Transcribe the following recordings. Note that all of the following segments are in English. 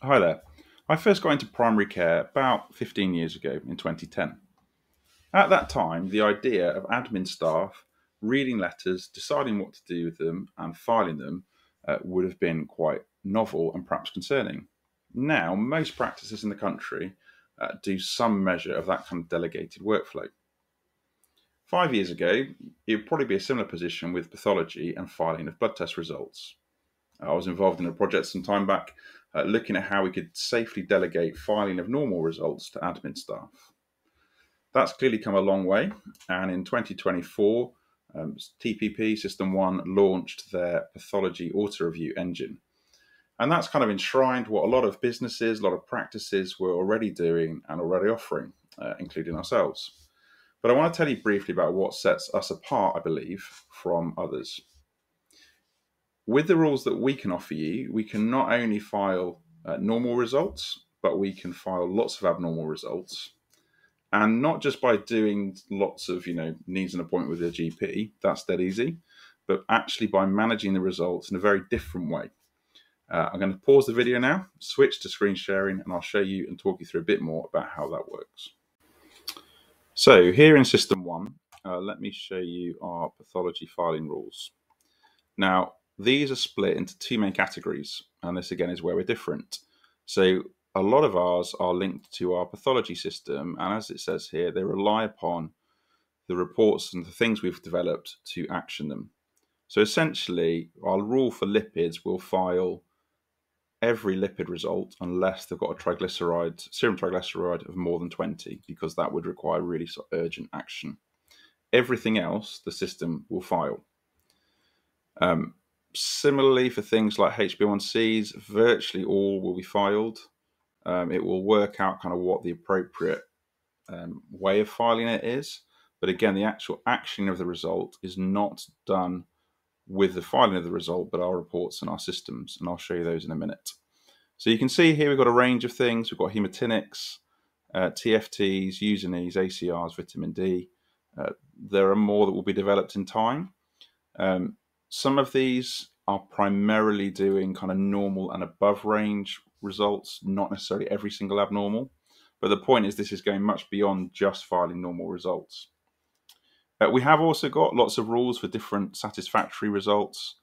Hi there. I first got into primary care about 15 years ago in 2010. At that time, the idea of admin staff reading letters, deciding what to do with them, and filing them uh, would have been quite novel and perhaps concerning. Now, most practices in the country uh, do some measure of that kind of delegated workflow. Five years ago, it would probably be a similar position with pathology and filing of blood test results. I was involved in a project some time back uh, looking at how we could safely delegate filing of normal results to admin staff. That's clearly come a long way, and in 2024, um, TPP SystmOne launched their pathology auto review engine. And that's kind of enshrined what a lot of businesses, a lot of practices were already doing and already offering, uh, including ourselves. But I want to tell you briefly about what sets us apart, I believe, from others with the rules that we can offer you, we can not only file uh, normal results, but we can file lots of abnormal results. And not just by doing lots of, you know, needs an appointment with a GP, that's dead easy, but actually by managing the results in a very different way. Uh, I'm going to pause the video now, switch to screen sharing, and I'll show you and talk you through a bit more about how that works. So here in SystmOne, uh, let me show you our pathology filing rules. Now, these are split into two main categories, and this again is where we're different. So a lot of ours are linked to our pathology system, and as it says here, they rely upon the reports and the things we've developed to action them. So essentially, our rule for lipids will file every lipid result unless they've got a triglyceride, serum triglyceride of more than 20, because that would require really urgent action. Everything else, the system will file. Um, Similarly, for things like HbA1cs, virtually all will be filed. Um, it will work out kind of what the appropriate um, way of filing it is. But again, the actual action of the result is not done with the filing of the result, but our reports and our systems. And I'll show you those in a minute. So you can see here we've got a range of things. We've got hematinics, uh, TFTs, U&Es, ACRs, vitamin D. Uh, there are more that will be developed in time. Um, some of these are primarily doing kind of normal and above range results, not necessarily every single abnormal. But the point is, this is going much beyond just filing normal results. Uh, we have also got lots of rules for different satisfactory results.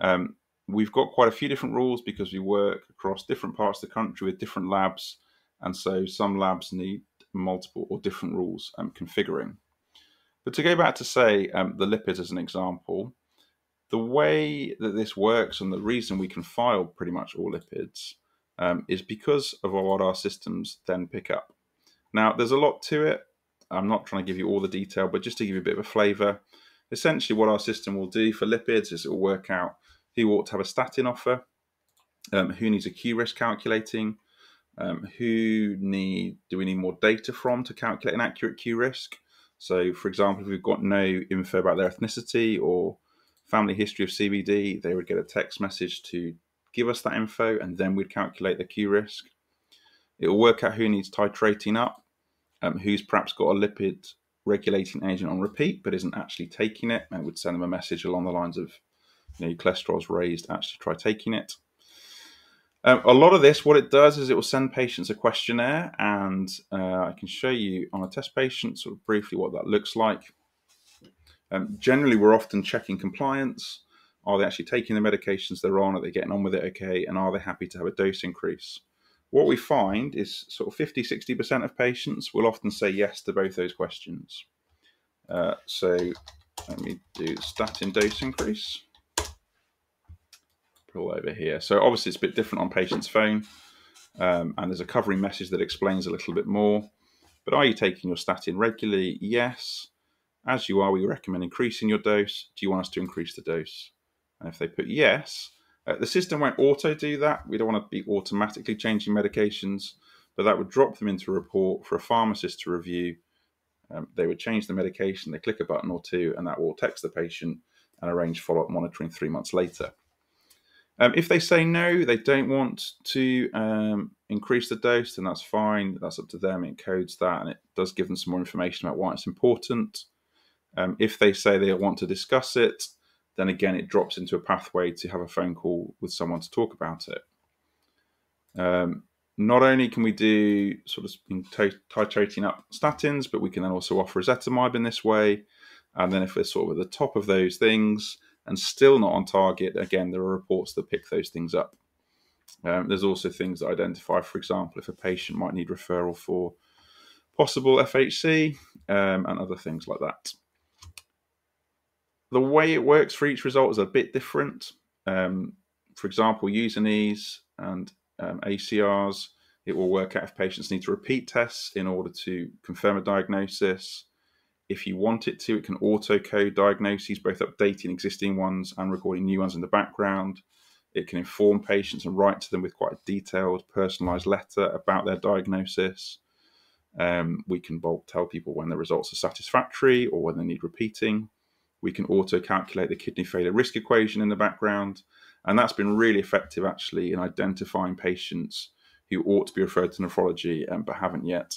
Um, we've got quite a few different rules because we work across different parts of the country with different labs. And so some labs need multiple or different rules um, configuring. But to go back to say um, the lipids as an example, the way that this works and the reason we can file pretty much all lipids um, is because of what our systems then pick up. Now, there's a lot to it. I'm not trying to give you all the detail, but just to give you a bit of a flavor, essentially what our system will do for lipids is it will work out who ought to have a statin offer, um, who needs a QRISK calculating, um, who need do we need more data from to calculate an accurate QRISK. So, for example, if we've got no info about their ethnicity or family history of CVD, they would get a text message to give us that info, and then we'd calculate the QRISK. It will work out who needs titrating up, um, who's perhaps got a lipid regulating agent on repeat but isn't actually taking it, and would send them a message along the lines of, you know, your cholesterol's raised, actually try taking it. Um, a lot of this, what it does is it will send patients a questionnaire, and uh, I can show you on a test patient sort of briefly what that looks like. Um, generally, we're often checking compliance. Are they actually taking the medications they're on? Are they getting on with it okay? And are they happy to have a dose increase? What we find is sort of 50, 60% of patients will often say yes to both those questions. Uh, so let me do statin dose increase. Pull over here. So obviously it's a bit different on patient's phone. Um, and there's a covering message that explains a little bit more. But are you taking your statin regularly? Yes. As you are, we recommend increasing your dose. Do you want us to increase the dose? And if they put yes, uh, the system won't auto do that. We don't want to be automatically changing medications, but that would drop them into a report for a pharmacist to review. Um, they would change the medication, they click a button or two, and that will text the patient and arrange follow up monitoring three months later. Um, if they say no, they don't want to um, increase the dose, then that's fine. That's up to them. It codes that and it does give them some more information about why it's important. Um, if they say they want to discuss it, then again, it drops into a pathway to have a phone call with someone to talk about it. Um, not only can we do sort of titrating up statins, but we can then also offer ezetimibe in this way. And then if we're sort of at the top of those things and still not on target, again, there are reports that pick those things up. Um, there's also things that identify, for example, if a patient might need referral for possible FHC um, and other things like that. The way it works for each result is a bit different. Um, for example, U&Es and um, ACRs, it will work out if patients need to repeat tests in order to confirm a diagnosis. If you want it to, it can auto code diagnoses, both updating existing ones and recording new ones in the background. It can inform patients and write to them with quite a detailed, personalized letter about their diagnosis. Um, we can bulk tell people when the results are satisfactory or when they need repeating. We can auto calculate the kidney failure risk equation in the background. And that's been really effective actually in identifying patients who ought to be referred to nephrology um, but haven't yet.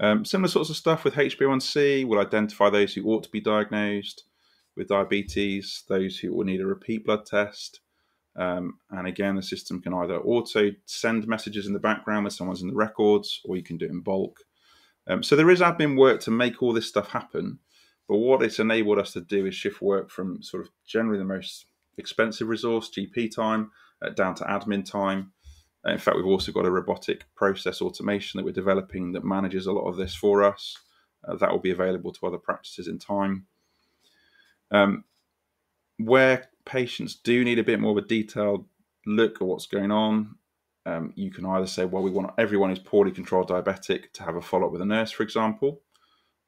Um, similar sorts of stuff with HbA1c. We'll identify those who ought to be diagnosed with diabetes, those who will need a repeat blood test. Um, and again, the system can either auto send messages in the background when someone's in the records, or you can do it in bulk. Um, so there is admin work to make all this stuff happen. But what it's enabled us to do is shift work from sort of generally the most expensive resource, GP time, uh, down to admin time. In fact, we've also got a robotic process automation that we're developing that manages a lot of this for us. Uh, that will be available to other practices in time. Um, where patients do need a bit more of a detailed look at what's going on, um, you can either say, well, we want everyone who's poorly controlled diabetic to have a follow up with a nurse, for example,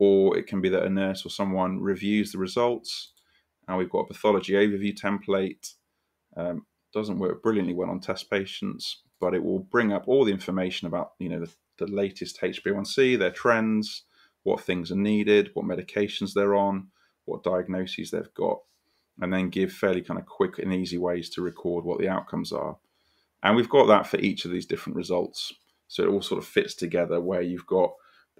or it can be that a nurse or someone reviews the results and we've got a pathology overview template. Um, doesn't work brilliantly well on test patients, but it will bring up all the information about you know the, the latest HbA1c, their trends, what things are needed, what medications they're on, what diagnoses they've got, and then give fairly kind of quick and easy ways to record what the outcomes are. And we've got that for each of these different results. So it all sort of fits together where you've got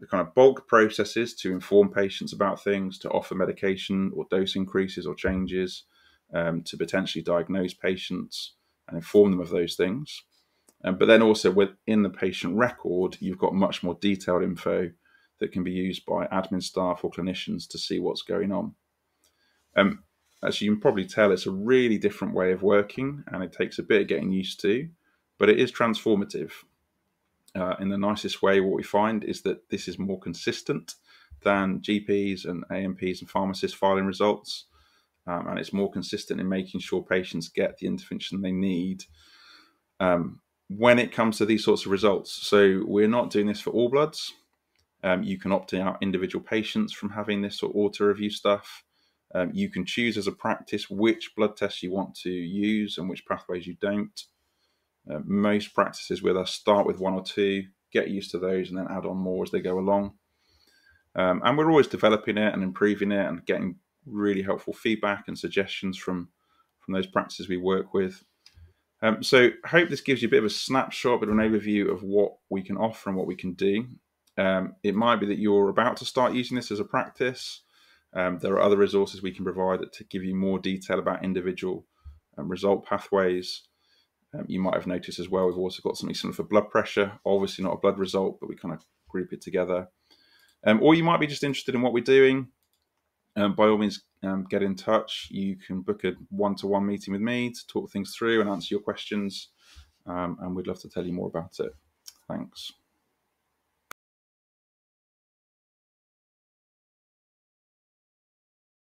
the kind of bulk processes to inform patients about things, to offer medication or dose increases or changes, um, to potentially diagnose patients and inform them of those things. Um, but then also within the patient record, you've got much more detailed info that can be used by admin staff or clinicians to see what's going on. Um, as you can probably tell, it's a really different way of working and it takes a bit of getting used to, but it is transformative. Uh, in the nicest way, what we find is that this is more consistent than GPs and AMPs and pharmacists filing results. Um, and it's more consistent in making sure patients get the intervention they need um, when it comes to these sorts of results. So we're not doing this for all bloods. Um, you can opt out individual patients from having this sort of auto review stuff. Um, you can choose as a practice which blood tests you want to use and which pathways you don't. Uh, most practices with us start with one or two, get used to those, and then add on more as they go along. Um, and we're always developing it and improving it and getting really helpful feedback and suggestions from from those practices we work with. Um, so hope this gives you a bit of a snapshot, a bit of an overview of what we can offer and what we can do. Um, it might be that you're about to start using this as a practice. Um, there are other resources we can provide to give you more detail about individual um, result pathways. Um, you might have noticed as well, we've also got something similar for blood pressure. Obviously, not a blood result, but we kind of group it together. Um, or you might be just interested in what we're doing. Um, by all means, um, get in touch. You can book a one to one meeting with me to talk things through and answer your questions. Um, and we'd love to tell you more about it. Thanks.